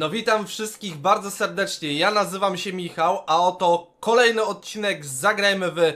No witam wszystkich bardzo serdecznie, ja nazywam się Michał, a oto kolejny odcinek Zagrajmy w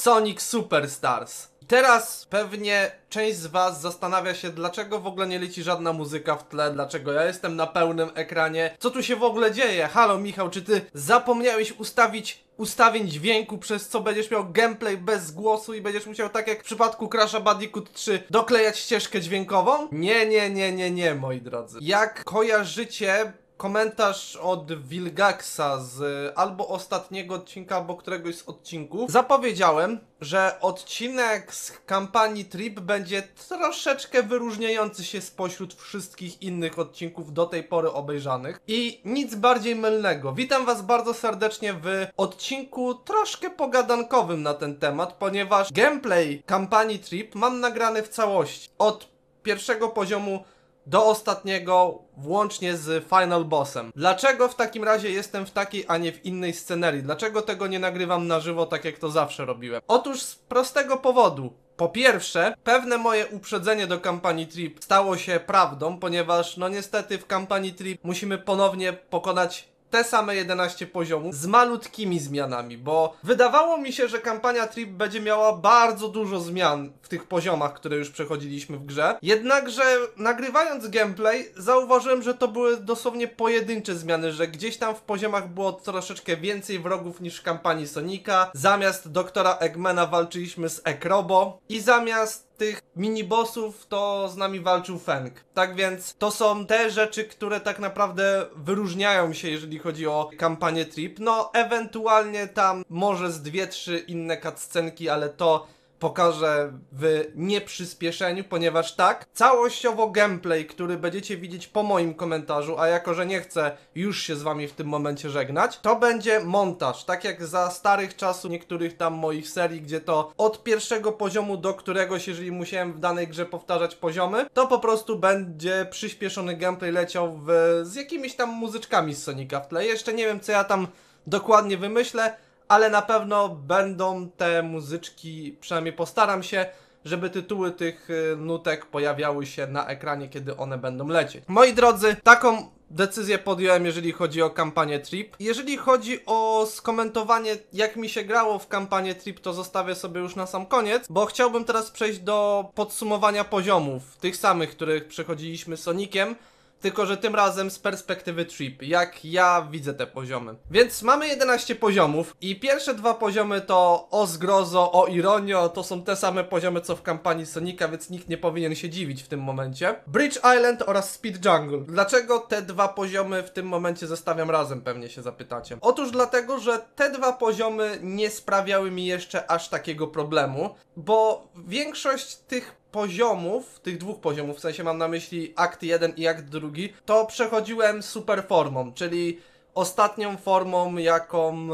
Sonic Superstars. Teraz pewnie część z was zastanawia się, dlaczego w ogóle nie leci żadna muzyka w tle, dlaczego ja jestem na pełnym ekranie, co tu się w ogóle dzieje? Halo Michał, czy ty zapomniałeś ustawić ustawień dźwięku, przez co będziesz miał gameplay bez głosu i będziesz musiał, tak jak w przypadku Crash'a Bandicoot 3, doklejać ścieżkę dźwiękową? Nie, nie, nie, nie, nie, moi drodzy. Jak kojarzycie, komentarz od Wilgaxa z albo ostatniego odcinka, albo któregoś z odcinków. Zapowiedziałem, że odcinek z kampanii Trip będzie troszeczkę wyróżniający się spośród wszystkich innych odcinków do tej pory obejrzanych. I nic bardziej mylnego. Witam Was bardzo serdecznie w odcinku troszkę pogadankowym na ten temat, ponieważ gameplay kampanii Trip mam nagrany w całości. Od pierwszego poziomu do ostatniego, włącznie z Final Bossem. Dlaczego w takim razie jestem w takiej, a nie w innej scenerii? Dlaczego tego nie nagrywam na żywo, tak jak to zawsze robiłem? Otóż z prostego powodu. Po pierwsze, pewne moje uprzedzenie do kampanii Trip stało się prawdą, ponieważ no niestety w kampanii Trip musimy ponownie pokonać te same 11 poziomów z malutkimi zmianami, bo wydawało mi się, że kampania Trip będzie miała bardzo dużo zmian w tych poziomach, które już przechodziliśmy w grze. Jednakże nagrywając gameplay zauważyłem, że to były dosłownie pojedyncze zmiany, że gdzieś tam w poziomach było troszeczkę więcej wrogów niż w kampanii Sonika. Zamiast doktora Eggmana walczyliśmy z Ekrobo i zamiast tych minibossów to z nami walczył Feng. Tak więc to są te rzeczy, które tak naprawdę wyróżniają się, jeżeli chodzi o kampanię Trip. No, ewentualnie tam może z dwie, trzy inne cutscenki, ale to pokażę w nieprzyspieszeniu, ponieważ tak, całościowo gameplay, który będziecie widzieć po moim komentarzu, a jako, że nie chcę już się z wami w tym momencie żegnać, to będzie montaż, tak jak za starych czasów niektórych tam moich serii, gdzie to od pierwszego poziomu do któregoś, jeżeli musiałem w danej grze powtarzać poziomy, to po prostu będzie przyspieszony gameplay leciał w, z jakimiś tam muzyczkami z Sonika w tle. Jeszcze nie wiem, co ja tam dokładnie wymyślę, ale na pewno będą te muzyczki, przynajmniej postaram się, żeby tytuły tych y, nutek pojawiały się na ekranie, kiedy one będą lecieć. Moi drodzy, taką decyzję podjąłem, jeżeli chodzi o kampanię Trip. Jeżeli chodzi o skomentowanie, jak mi się grało w kampanię Trip, to zostawię sobie już na sam koniec, bo chciałbym teraz przejść do podsumowania poziomów, tych samych, których przechodziliśmy Sonikiem tylko że tym razem z perspektywy Trip, jak ja widzę te poziomy. Więc mamy 11 poziomów i pierwsze dwa poziomy to o zgrozo, o ironio, to są te same poziomy co w kampanii Sonika, więc nikt nie powinien się dziwić w tym momencie. Bridge Island oraz Speed Jungle. Dlaczego te dwa poziomy w tym momencie zestawiam razem, pewnie się zapytacie. Otóż dlatego, że te dwa poziomy nie sprawiały mi jeszcze aż takiego problemu, bo większość tych poziomów, tych dwóch poziomów, w sensie mam na myśli akt 1 i akt drugi, to przechodziłem super formą, czyli ostatnią formą, jaką,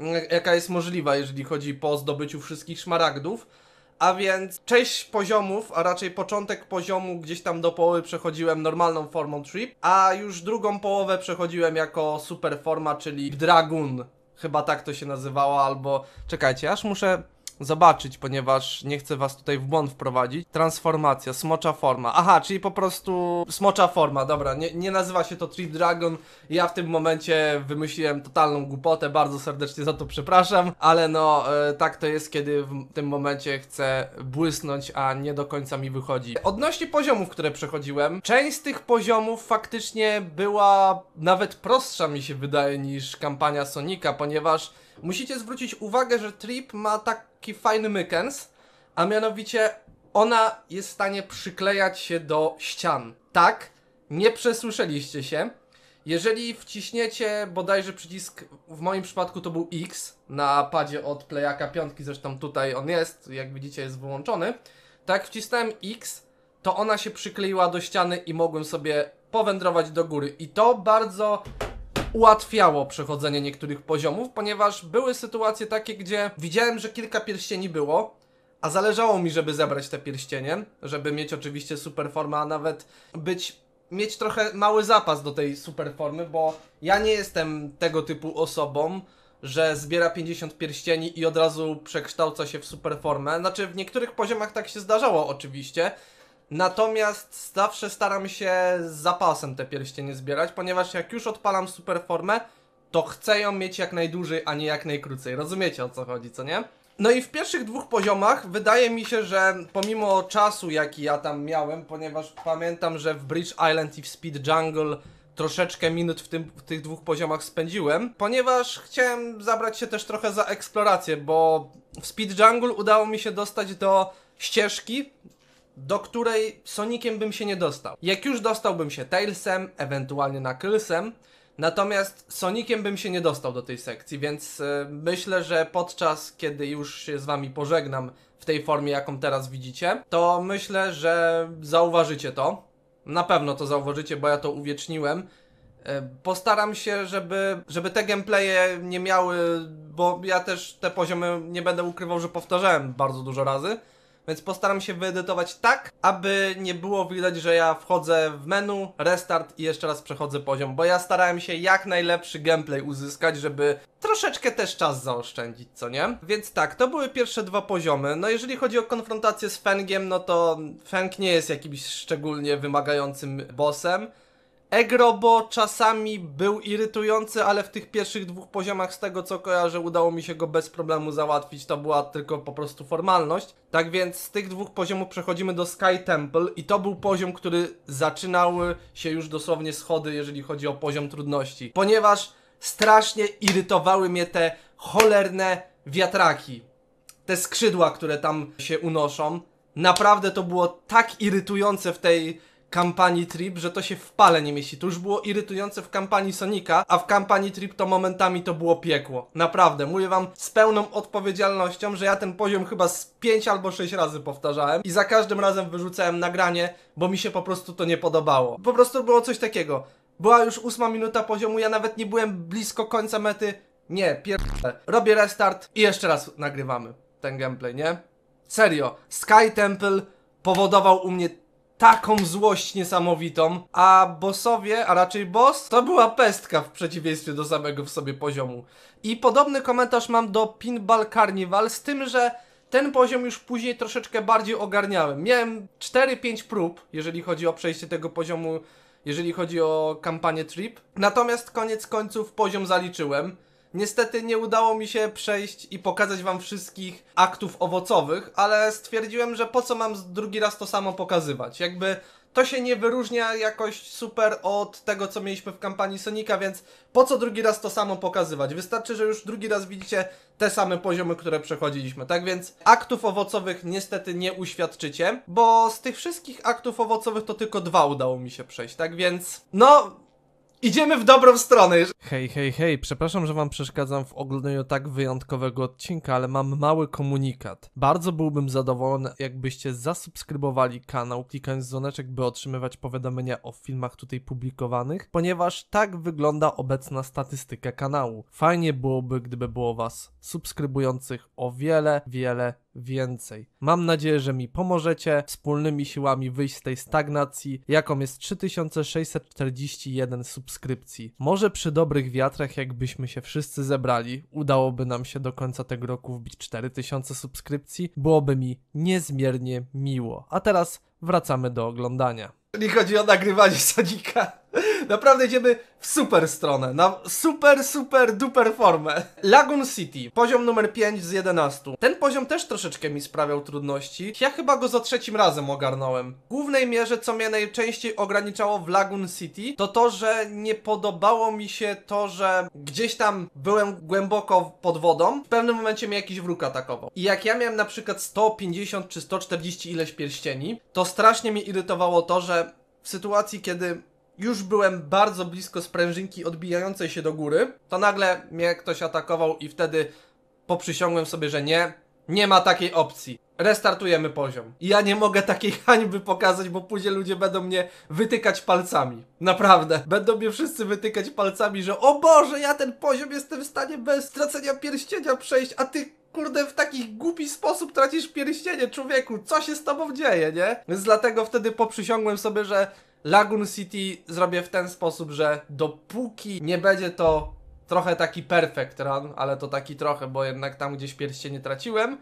e, jaka jest możliwa, jeżeli chodzi po zdobyciu wszystkich szmaragdów. A więc część poziomów, a raczej początek poziomu gdzieś tam do połowy przechodziłem normalną formą trip, a już drugą połowę przechodziłem jako super forma, czyli Dragoon. Chyba tak to się nazywało, albo czekajcie, aż muszę zobaczyć, ponieważ nie chcę was tutaj w błąd wprowadzić. Transformacja, smocza forma. Aha, czyli po prostu smocza forma, dobra, nie, nie nazywa się to Trip Dragon. Ja w tym momencie wymyśliłem totalną głupotę, bardzo serdecznie za to przepraszam, ale no e, tak to jest, kiedy w tym momencie chcę błysnąć, a nie do końca mi wychodzi. Odnośnie poziomów, które przechodziłem, część z tych poziomów faktycznie była nawet prostsza mi się wydaje niż kampania Sonika, ponieważ musicie zwrócić uwagę, że Trip ma taki fajny mykens, a mianowicie ona jest w stanie przyklejać się do ścian. Tak, nie przesłyszeliście się. Jeżeli wciśniecie bodajże przycisk, w moim przypadku to był X, na padzie od playaka piątki, zresztą tutaj on jest, jak widzicie jest wyłączony. Tak, wcisnąłem X, to ona się przykleiła do ściany i mogłem sobie powędrować do góry. I to bardzo ułatwiało przechodzenie niektórych poziomów, ponieważ były sytuacje takie, gdzie widziałem, że kilka pierścieni było, a zależało mi, żeby zebrać te pierścienie, żeby mieć oczywiście super formę, a nawet być mieć trochę mały zapas do tej super formy, bo ja nie jestem tego typu osobą, że zbiera 50 pierścieni i od razu przekształca się w super formę. Znaczy w niektórych poziomach tak się zdarzało oczywiście, Natomiast zawsze staram się z zapasem te pierścienie zbierać, ponieważ jak już odpalam super formę, to chcę ją mieć jak najdłużej, a nie jak najkrócej. Rozumiecie o co chodzi, co nie? No i w pierwszych dwóch poziomach wydaje mi się, że pomimo czasu jaki ja tam miałem, ponieważ pamiętam, że w Bridge Island i w Speed Jungle troszeczkę minut w, tym, w tych dwóch poziomach spędziłem, ponieważ chciałem zabrać się też trochę za eksplorację, bo w Speed Jungle udało mi się dostać do ścieżki, do której Sonikiem bym się nie dostał. Jak już dostałbym się Tailsem, ewentualnie Knucklesem, natomiast Sonikiem bym się nie dostał do tej sekcji, więc e, myślę, że podczas kiedy już się z wami pożegnam w tej formie, jaką teraz widzicie, to myślę, że zauważycie to. Na pewno to zauważycie, bo ja to uwieczniłem. E, Postaram się, żeby, żeby te gameplaye nie miały, bo ja też te poziomy nie będę ukrywał, że powtarzałem bardzo dużo razy. Więc postaram się wyedytować tak, aby nie było widać, że ja wchodzę w menu, restart i jeszcze raz przechodzę poziom, bo ja starałem się jak najlepszy gameplay uzyskać, żeby troszeczkę też czas zaoszczędzić, co nie? Więc tak, to były pierwsze dwa poziomy. No jeżeli chodzi o konfrontację z Fengiem, no to Feng nie jest jakimś szczególnie wymagającym bossem. Egrobo czasami był irytujący, ale w tych pierwszych dwóch poziomach, z tego co kojarzę, udało mi się go bez problemu załatwić. To była tylko po prostu formalność. Tak więc z tych dwóch poziomów przechodzimy do Sky Temple, i to był poziom, który zaczynał się już dosłownie schody, jeżeli chodzi o poziom trudności. Ponieważ strasznie irytowały mnie te cholerne wiatraki. Te skrzydła, które tam się unoszą. Naprawdę to było tak irytujące w tej kampanii Trip, że to się w pale nie mieści. To już było irytujące w kampanii Sonika, a w kampanii Trip to momentami to było piekło. Naprawdę, mówię wam z pełną odpowiedzialnością, że ja ten poziom chyba z 5 albo 6 razy powtarzałem i za każdym razem wyrzucałem nagranie, bo mi się po prostu to nie podobało. Po prostu było coś takiego. Była już ósma minuta poziomu, ja nawet nie byłem blisko końca mety. Nie, pierdolę. Robię restart i jeszcze raz nagrywamy ten gameplay, nie? Serio, Sky Temple powodował u mnie taką złość niesamowitą, a bossowie, a raczej boss, to była pestka w przeciwieństwie do samego w sobie poziomu. I podobny komentarz mam do Pinball Carnival, z tym, że ten poziom już później troszeczkę bardziej ogarniałem. Miałem 4-5 prób, jeżeli chodzi o przejście tego poziomu, jeżeli chodzi o kampanię Trip. Natomiast koniec końców poziom zaliczyłem. Niestety nie udało mi się przejść i pokazać wam wszystkich aktów owocowych, ale stwierdziłem, że po co mam drugi raz to samo pokazywać. Jakby to się nie wyróżnia jakoś super od tego, co mieliśmy w kampanii Sonika, więc po co drugi raz to samo pokazywać? Wystarczy, że już drugi raz widzicie te same poziomy, które przechodziliśmy. Tak więc aktów owocowych niestety nie uświadczycie, bo z tych wszystkich aktów owocowych to tylko dwa udało mi się przejść. Tak więc, no, Idziemy w dobrą stronę. Hej, hej, hej, przepraszam, że wam przeszkadzam w oglądaniu tak wyjątkowego odcinka, ale mam mały komunikat. Bardzo byłbym zadowolony, jakbyście zasubskrybowali kanał, klikając dzwoneczek, by otrzymywać powiadomienia o filmach tutaj publikowanych, ponieważ tak wygląda obecna statystyka kanału. Fajnie byłoby, gdyby było was subskrybujących o wiele, wiele więcej. Mam nadzieję, że mi pomożecie wspólnymi siłami wyjść z tej stagnacji, jaką jest 3641 subskrypcji. Może przy dobrych wiatrach, jakbyśmy się wszyscy zebrali, udałoby nam się do końca tego roku wbić 4000 subskrypcji, byłoby mi niezmiernie miło. A teraz wracamy do oglądania. Jeżeli chodzi o nagrywanie Sonika, naprawdę idziemy w super stronę, na super, super, duper formę. Lagoon City, poziom numer 5 z 11. Ten poziom też troszeczkę mi sprawiał trudności. Ja chyba go za trzecim razem ogarnąłem. W głównej mierze, co mnie najczęściej ograniczało w Lagoon City, to to, że nie podobało mi się to, że gdzieś tam byłem głęboko pod wodą, w pewnym momencie mnie jakiś wróg atakował. I jak ja miałem na przykład 150 czy 140 ileś pierścieni, to strasznie mnie irytowało to, że w sytuacji, kiedy już byłem bardzo blisko sprężynki odbijającej się do góry, to nagle mnie ktoś atakował i wtedy poprzysiągłem sobie, że nie, nie ma takiej opcji. Restartujemy poziom. I ja nie mogę takiej hańby pokazać, bo później ludzie będą mnie wytykać palcami. Naprawdę. Będą mnie wszyscy wytykać palcami, że o Boże, ja ten poziom jestem w stanie bez stracenia pierścienia przejść, a ty kurde, w taki głupi sposób tracisz pierścienie, człowieku, co się z tobą dzieje, nie? Więc dlatego wtedy poprzysiągłem sobie, że Lagoon City zrobię w ten sposób, że dopóki nie będzie to trochę taki perfect run, ale to taki trochę, bo jednak tam gdzieś pierścienie traciłem,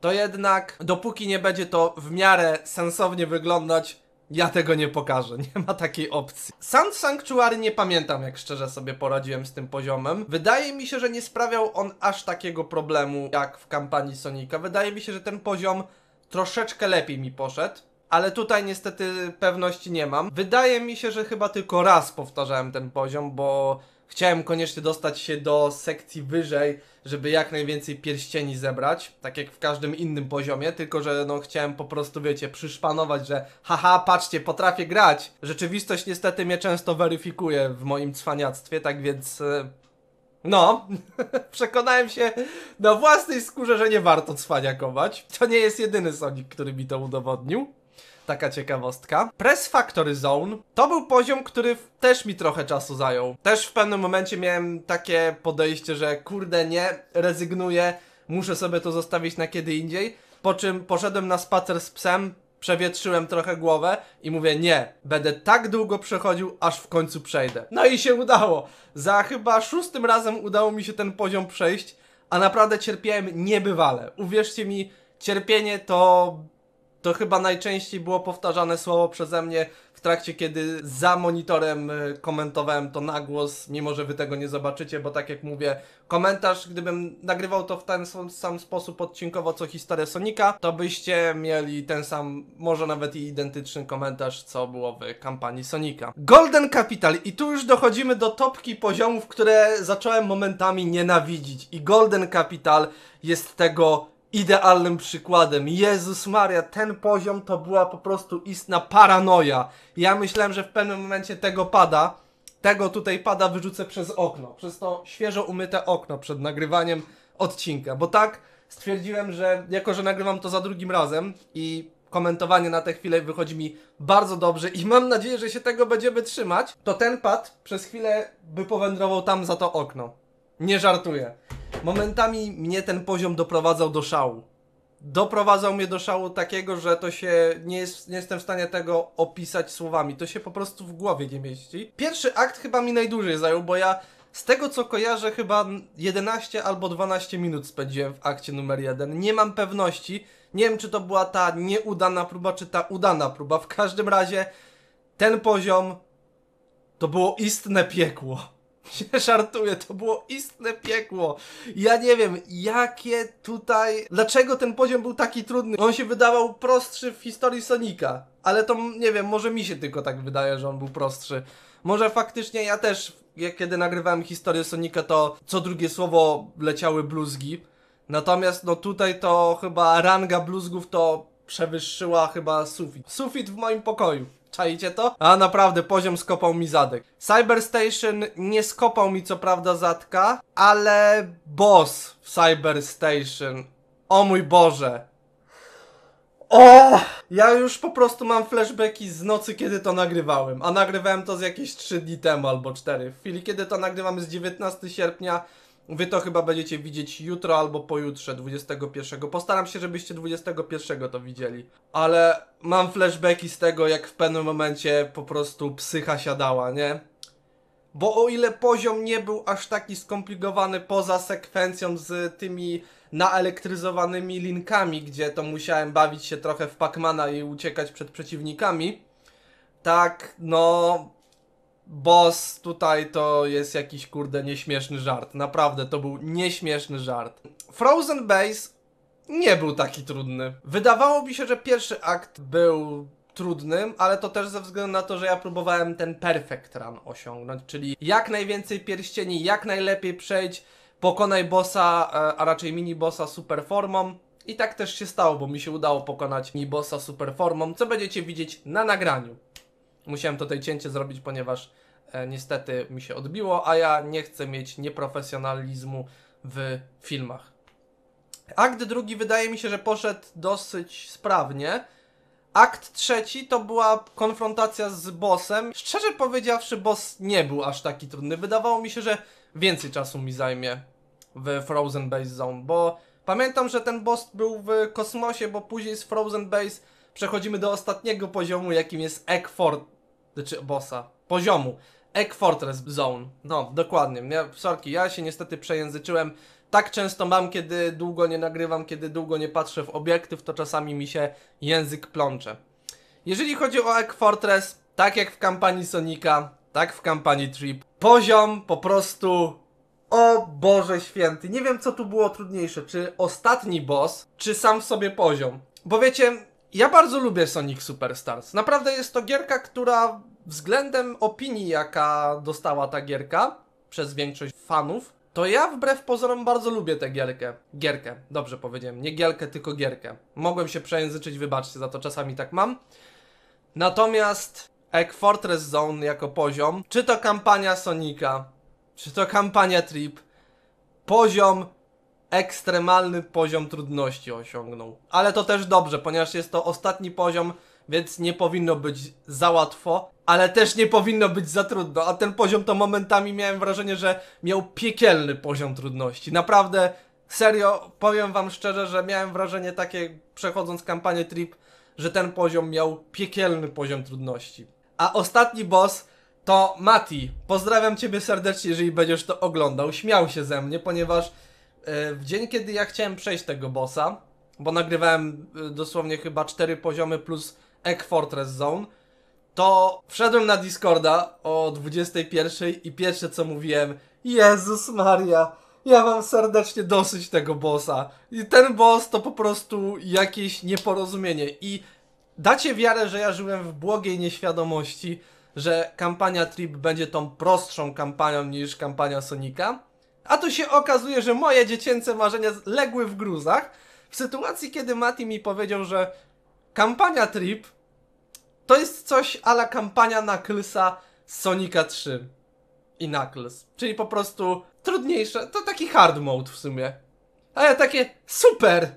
to jednak dopóki nie będzie to w miarę sensownie wyglądać, ja tego nie pokażę, nie ma takiej opcji. Sound Sanctuary nie pamiętam, jak szczerze sobie poradziłem z tym poziomem. Wydaje mi się, że nie sprawiał on aż takiego problemu jak w kampanii Sonika. Wydaje mi się, że ten poziom troszeczkę lepiej mi poszedł. Ale tutaj niestety pewności nie mam. Wydaje mi się, że chyba tylko raz powtarzałem ten poziom, bo chciałem koniecznie dostać się do sekcji wyżej, żeby jak najwięcej pierścieni zebrać, tak jak w każdym innym poziomie, tylko że no chciałem po prostu, wiecie, przyszpanować, że haha, patrzcie, potrafię grać. Rzeczywistość niestety mnie często weryfikuje w moim cwaniactwie, tak więc... e, No, przekonałem się na własnej skórze, że nie warto cwaniakować. To nie jest jedyny Sonic, który mi to udowodnił. Taka ciekawostka. Press Factory Zone to był poziom, który też mi trochę czasu zajął. Też w pewnym momencie miałem takie podejście, że kurde nie, rezygnuję, muszę sobie to zostawić na kiedy indziej. Po czym poszedłem na spacer z psem, przewietrzyłem trochę głowę i mówię nie, będę tak długo przechodził, aż w końcu przejdę. No i się udało. Za chyba szóstym razem udało mi się ten poziom przejść, a naprawdę cierpiałem niebywale. Uwierzcie mi, cierpienie to to chyba najczęściej było powtarzane słowo przeze mnie w trakcie, kiedy za monitorem y, komentowałem to na głos, mimo że wy tego nie zobaczycie, bo tak jak mówię, komentarz, gdybym nagrywał to w ten sam, sposób odcinkowo co historia Sonika, to byście mieli ten sam, może nawet i identyczny komentarz, co było w kampanii Sonika. Golden Capital. I tu już dochodzimy do topki poziomów, które zacząłem momentami nienawidzić. I Golden Capital jest tego idealnym przykładem. Jezus Maria, ten poziom to była po prostu istna paranoja. Ja myślałem, że w pewnym momencie tego pada, tego tutaj pada wyrzucę przez okno, przez to świeżo umyte okno przed nagrywaniem odcinka, bo tak stwierdziłem, że jako, że nagrywam to za drugim razem i komentowanie na tę chwilę wychodzi mi bardzo dobrze i mam nadzieję, że się tego będziemy trzymać, to ten pad przez chwilę by powędrował tam za to okno. Nie żartuję. Momentami mnie ten poziom doprowadzał do szału. Doprowadzał mnie do szału takiego, że to się nie, jest, nie jestem w stanie tego opisać słowami. To się po prostu w głowie nie mieści. Pierwszy akt chyba mi najdłużej zajął, bo ja z tego co kojarzę, chyba 11 albo 12 minut spędziłem w akcie numer 1. Nie mam pewności. Nie wiem, czy to była ta nieudana próba, czy ta udana próba. W każdym razie ten poziom to było istne piekło. Nie żartuję, to było istne piekło. Ja nie wiem, jakie tutaj. Dlaczego ten poziom był taki trudny? On się wydawał prostszy w historii Sonika. Ale to nie wiem, może mi się tylko tak wydaje, że on był prostszy. Może faktycznie ja też, jak kiedy nagrywałem historię Sonika, to co drugie słowo leciały bluzgi. Natomiast no tutaj to chyba ranga bluzgów to przewyższyła chyba sufit. Sufit w moim pokoju. Czajcie to? A naprawdę, poziom skopał mi zadek. Cyber Station nie skopał mi co prawda zadka, ale boss w Cyber Station. O mój Boże. O! Ja już po prostu mam flashbacki z nocy, kiedy to nagrywałem. A nagrywałem to z jakieś 3 dni temu albo 4. W chwili, kiedy to nagrywamy z 19 sierpnia, wy to chyba będziecie widzieć jutro albo pojutrze, 21. Postaram się, żebyście 21 to widzieli. Ale mam flashbacki z tego, jak w pewnym momencie po prostu psycha siadała, nie? Bo o ile poziom nie był aż taki skomplikowany poza sekwencją z tymi naelektryzowanymi linkami, gdzie to musiałem bawić się trochę w Pacmana i uciekać przed przeciwnikami, tak no boss tutaj to jest jakiś kurde nieśmieszny żart. Naprawdę to był nieśmieszny żart. Frozen Base nie był taki trudny. Wydawało mi się, że pierwszy akt był trudnym, ale to też ze względu na to, że ja próbowałem ten perfect run osiągnąć, czyli jak najwięcej pierścieni, jak najlepiej przejść, pokonaj bossa, e, a raczej mini bossa super formą. I tak też się stało, bo mi się udało pokonać mini bossa super formą, co będziecie widzieć na nagraniu. Musiałem tutaj cięcie zrobić, ponieważ e, niestety mi się odbiło, a ja nie chcę mieć nieprofesjonalizmu w filmach. Akt drugi wydaje mi się, że poszedł dosyć sprawnie. Akt trzeci to była konfrontacja z bossem. Szczerze powiedziawszy, boss nie był aż taki trudny. Wydawało mi się, że więcej czasu mi zajmie w Frozen Base Zone, bo pamiętam, że ten boss był w kosmosie, bo później z Frozen Base przechodzimy do ostatniego poziomu, jakim jest Egg Fort... Znaczy bossa. Poziomu. Egg Fortress Zone. No, dokładnie. Ja, sorki, ja się niestety przejęzyczyłem. tak często mam, kiedy długo nie nagrywam, kiedy długo nie patrzę w obiektyw, to czasami mi się język plącze. Jeżeli chodzi o Egg Fortress, tak jak w kampanii Sonika, tak w kampanii Trip, poziom po prostu o Boże święty. Nie wiem, co tu było trudniejsze. Czy ostatni boss, czy sam w sobie poziom. Bo wiecie, ja bardzo lubię Sonic Superstars. Naprawdę jest to gierka, która względem opinii, jaka dostała ta gierka przez większość fanów, to ja wbrew pozorom bardzo lubię tę gierkę. Gierkę, dobrze powiedziałem. Nie gierkę, tylko gierkę. Mogłem się przejęzyczyć, wybaczcie, za to czasami tak mam. Natomiast Egg Fortress Zone jako poziom, czy to kampania Sonika, czy to kampania Trip, poziom, ekstremalny poziom trudności osiągnął. Ale to też dobrze, ponieważ jest to ostatni poziom, więc nie powinno być za łatwo, ale też nie powinno być za trudno. A ten poziom to momentami miałem wrażenie, że miał piekielny poziom trudności. Naprawdę, serio, powiem wam szczerze, że miałem wrażenie takie, przechodząc kampanię Trip, że ten poziom miał piekielny poziom trudności. A ostatni boss to Mati. Pozdrawiam ciebie serdecznie, jeżeli będziesz to oglądał. Śmiał się ze mnie, ponieważ w dzień, kiedy ja chciałem przejść tego bossa, bo nagrywałem e, dosłownie chyba 4 poziomy plus Egg Fortress Zone, to wszedłem na Discorda o 21 i pierwsze co mówiłem, Jezus Maria, ja mam serdecznie dosyć tego bossa. I ten boss to po prostu jakieś nieporozumienie. I dacie wiarę, że ja żyłem w błogiej nieświadomości, że kampania Trip będzie tą prostszą kampanią niż kampania Sonika. A tu się okazuje, że moje dziecięce marzenia legły w gruzach w sytuacji, kiedy Mati mi powiedział, że kampania Trip to jest coś ala kampania Knucklesa Sonika 3 i Knuckles. Czyli po prostu trudniejsze, to taki hard mode w sumie. Ale takie super!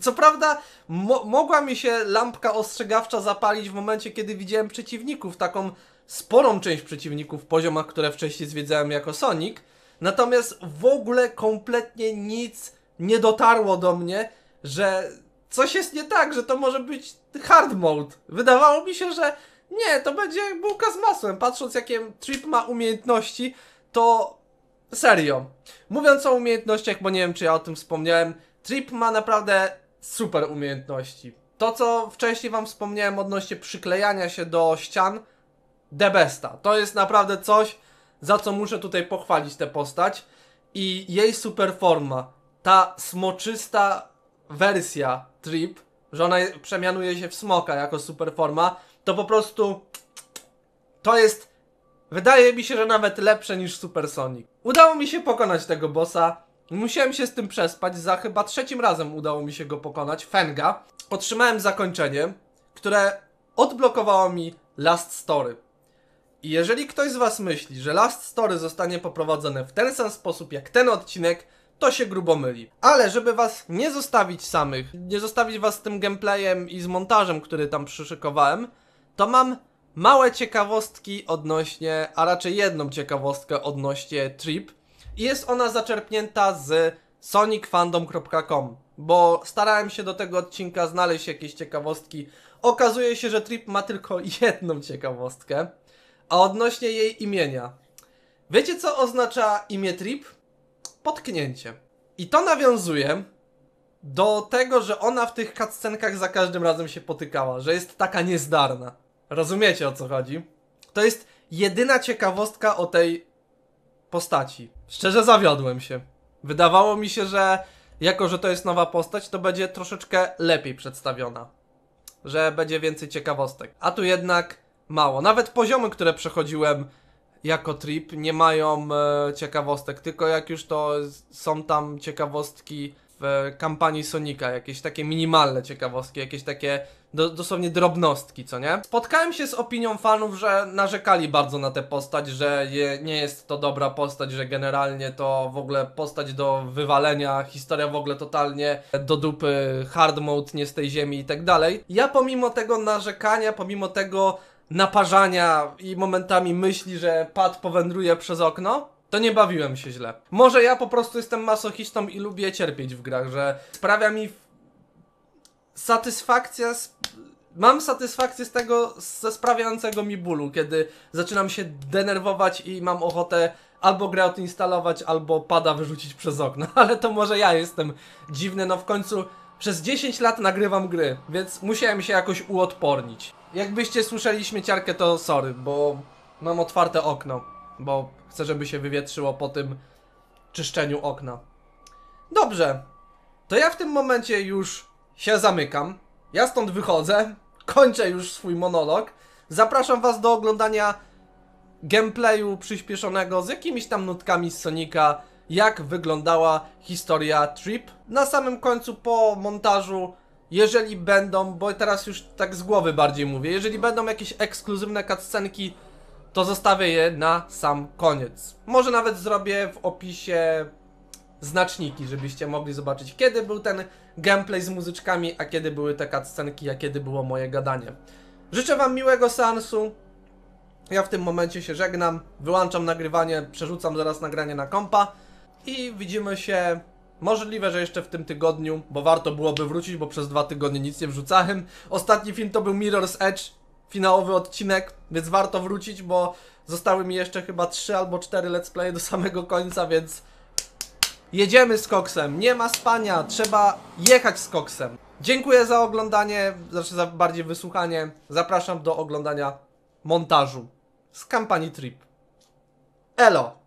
Co prawda, mo mogła mi się lampka ostrzegawcza zapalić w momencie, kiedy widziałem przeciwników, taką sporą część przeciwników w poziomach, które wcześniej zwiedzałem jako Sonic. Natomiast w ogóle kompletnie nic nie dotarło do mnie, że coś jest nie tak, że to może być hard mode. Wydawało mi się, że nie, to będzie bułka z masłem. Patrząc, jakie Trip ma umiejętności, to serio. Mówiąc o umiejętnościach, bo nie wiem, czy ja o tym wspomniałem, Trip ma naprawdę super umiejętności. To, co wcześniej wam wspomniałem odnośnie przyklejania się do ścian, the besta. To jest naprawdę coś, za co muszę tutaj pochwalić tę postać. I jej super forma, ta smoczysta wersja Trip, że ona przemianuje się w smoka jako super forma, to po prostu to jest wydaje mi się, że nawet lepsze niż Super Sonic. Udało mi się pokonać tego bossa. Musiałem się z tym przespać, za chyba trzecim razem udało mi się go pokonać, Fenga. Otrzymałem zakończenie, które odblokowało mi Last Story. I jeżeli ktoś z Was myśli, że Last Story zostanie poprowadzone w ten sam sposób jak ten odcinek, to się grubo myli. Ale żeby Was nie zostawić samych, nie zostawić Was z tym gameplayem i z montażem, który tam przyszykowałem, to mam małe ciekawostki odnośnie, a raczej jedną ciekawostkę odnośnie Trip. I jest ona zaczerpnięta z sonicfandom.com, bo starałem się do tego odcinka znaleźć jakieś ciekawostki. Okazuje się, że Trip ma tylko jedną ciekawostkę, a odnośnie jej imienia. Wiecie co oznacza imię Trip? Potknięcie. I to nawiązuje do tego, że ona w tych cutscenkach za każdym razem się potykała, że jest taka niezdarna. Rozumiecie o co chodzi? To jest jedyna ciekawostka o tej postaci. Szczerze zawiodłem się. Wydawało mi się, że jako, że to jest nowa postać, to będzie troszeczkę lepiej przedstawiona. Że będzie więcej ciekawostek. A tu jednak mało. Nawet poziomy, które przechodziłem jako trip, nie mają e, ciekawostek. Tylko jak już to są tam ciekawostki w kampanii Sonika, jakieś takie minimalne ciekawostki, jakieś takie do, dosłownie drobnostki, co nie? Spotkałem się z opinią fanów, że narzekali bardzo na tę postać, że je, nie jest to dobra postać, że generalnie to w ogóle postać do wywalenia, historia w ogóle totalnie do dupy, hard mode nie z tej ziemi i tak dalej. Ja pomimo tego narzekania, pomimo tego naparzania i momentami myśli, że pad powędruje przez okno, to nie bawiłem się źle. Może ja po prostu jestem masochistą i lubię cierpieć w grach, że sprawia mi satysfakcja mam satysfakcję z tego, ze sprawiającego mi bólu, kiedy zaczynam się denerwować i mam ochotę albo grę odinstalować, albo pada wyrzucić przez okno. Ale to może ja jestem dziwny, no w końcu przez 10 lat nagrywam gry, więc musiałem się jakoś uodpornić. Jakbyście słyszeli śmieciarkę, to sorry, bo mam otwarte okno, bo chcę, żeby się wywietrzyło po tym czyszczeniu okna. Dobrze, to ja w tym momencie już się zamykam. Ja stąd wychodzę, kończę już swój monolog. Zapraszam Was do oglądania gameplayu przyspieszonego z jakimiś tam nutkami z Sonika, jak wyglądała historia Trip. Na samym końcu po montażu, jeżeli będą, bo teraz już tak z głowy bardziej mówię, jeżeli będą jakieś ekskluzywne cutscenki, to zostawię je na sam koniec. Może nawet zrobię w opisie znaczniki, żebyście mogli zobaczyć, kiedy był ten gameplay z muzyczkami, a kiedy były te cutscenki, a kiedy było moje gadanie. Życzę Wam miłego seansu. Ja w tym momencie się żegnam, wyłączam nagrywanie, przerzucam zaraz nagranie na kompa i widzimy się możliwe, że jeszcze w tym tygodniu, bo warto byłoby wrócić, bo przez dwa tygodnie nic nie wrzucałem. Ostatni film to był Mirror's Edge, finałowy odcinek, więc warto wrócić, bo zostały mi jeszcze chyba 3 albo 4 let's play do samego końca, więc jedziemy z koksem. Nie ma spania, trzeba jechać z koksem. Dziękuję za oglądanie, znaczy za bardziej wysłuchanie. Zapraszam do oglądania montażu z kampanii Trip. Elo!